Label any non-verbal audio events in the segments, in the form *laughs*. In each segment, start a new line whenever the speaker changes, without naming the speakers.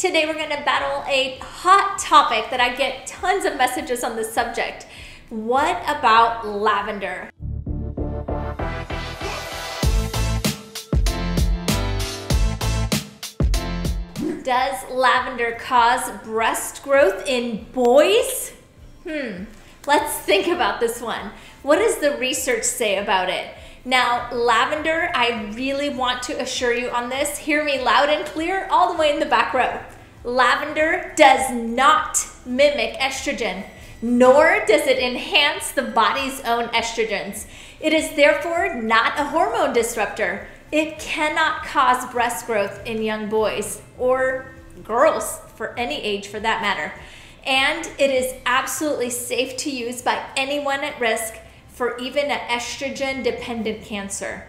Today we're going to battle a hot topic that I get tons of messages on this subject. What about lavender? Does lavender cause breast growth in boys? Hmm, let's think about this one. What does the research say about it? Now, lavender, I really want to assure you on this. Hear me loud and clear all the way in the back row. Lavender does not mimic estrogen, nor does it enhance the body's own estrogens. It is therefore not a hormone disruptor. It cannot cause breast growth in young boys or girls for any age for that matter. And it is absolutely safe to use by anyone at risk for even an estrogen dependent cancer.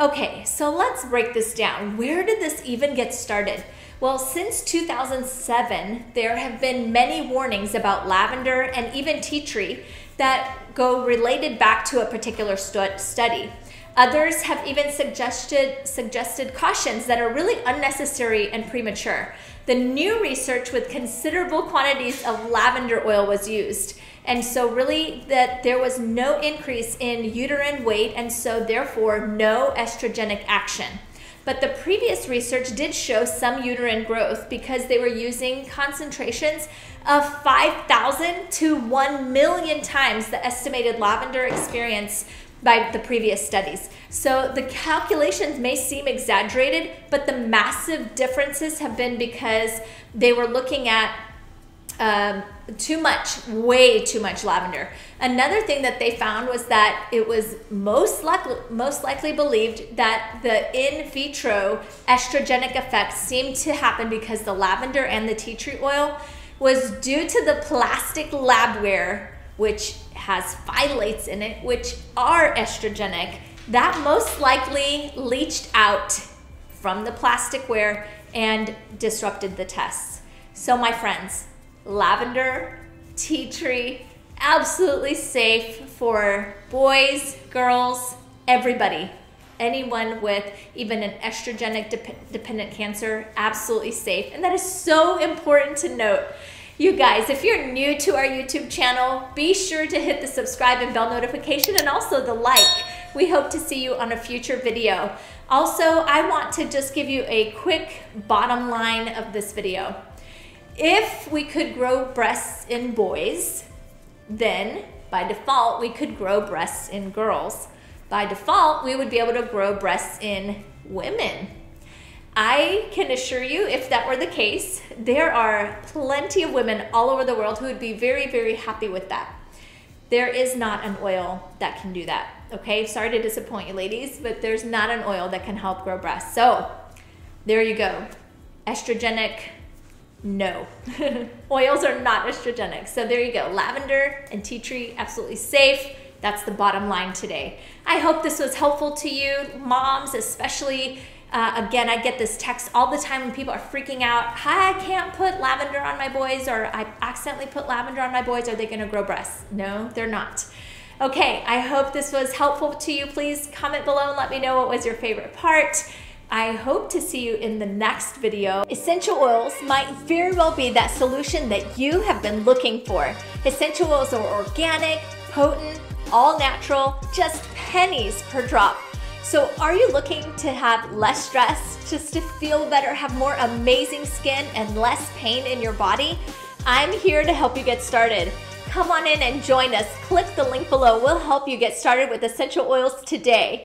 Okay, so let's break this down. Where did this even get started? Well, since 2007, there have been many warnings about lavender and even tea tree that go related back to a particular stu study. Others have even suggested, suggested cautions that are really unnecessary and premature. The new research with considerable quantities of lavender oil was used. And so, really, that there was no increase in uterine weight, and so, therefore, no estrogenic action. But the previous research did show some uterine growth because they were using concentrations of 5,000 to 1 million times the estimated lavender experience by the previous studies. So the calculations may seem exaggerated, but the massive differences have been because they were looking at um, too much, way too much lavender. Another thing that they found was that it was most likely, most likely believed that the in vitro estrogenic effects seemed to happen because the lavender and the tea tree oil was due to the plastic labware, which has phthalates in it, which are estrogenic. That most likely leached out from the plasticware and disrupted the tests. So, my friends, lavender, tea tree, absolutely safe for boys, girls, everybody. Anyone with even an estrogenic dependent cancer, absolutely safe. And that is so important to note. You guys, if you're new to our YouTube channel, be sure to hit the subscribe and bell notification and also the like. We hope to see you on a future video. Also, I want to just give you a quick bottom line of this video. If we could grow breasts in boys, then by default, we could grow breasts in girls. By default, we would be able to grow breasts in women. I can assure you, if that were the case, there are plenty of women all over the world who would be very, very happy with that. There is not an oil that can do that. Okay, sorry to disappoint you, ladies, but there's not an oil that can help grow breasts. So, there you go. Estrogenic no. *laughs* Oils are not estrogenic. So there you go. Lavender and tea tree, absolutely safe. That's the bottom line today. I hope this was helpful to you, moms, especially. Uh, again, I get this text all the time when people are freaking out. Hi, I can't put lavender on my boys, or I accidentally put lavender on my boys. Are they going to grow breasts? No, they're not. Okay, I hope this was helpful to you. Please comment below and let me know what was your favorite part. I hope to see you in the next video. Essential oils might very well be that solution that you have been looking for. Essential oils are organic, potent, all natural, just pennies per drop. So are you looking to have less stress, just to feel better, have more amazing skin and less pain in your body? I'm here to help you get started. Come on in and join us. Click the link below. We'll help you get started with essential oils today.